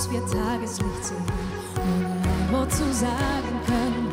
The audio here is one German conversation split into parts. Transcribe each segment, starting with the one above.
bis wir Tageslicht sehen, ohne ein Wort zu sagen können.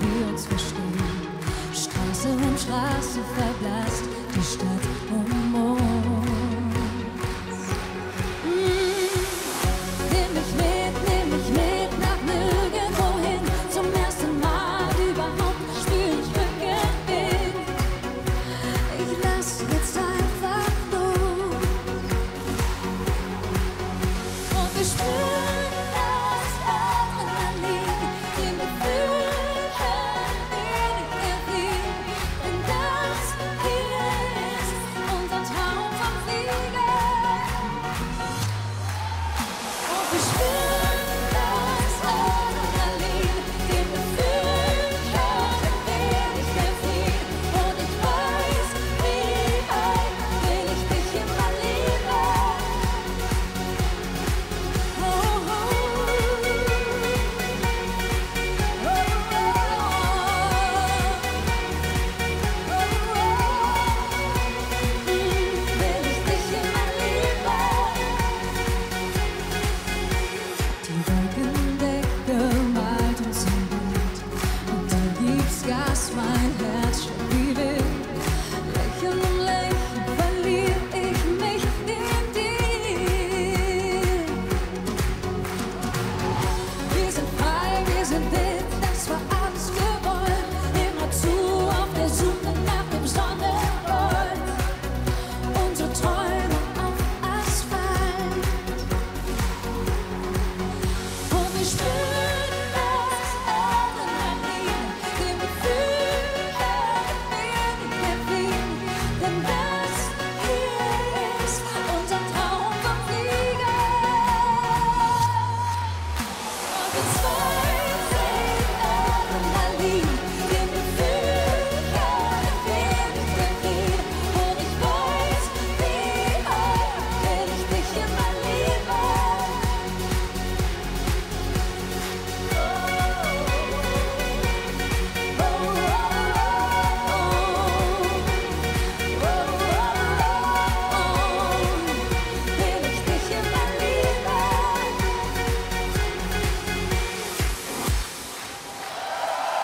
Smile. my.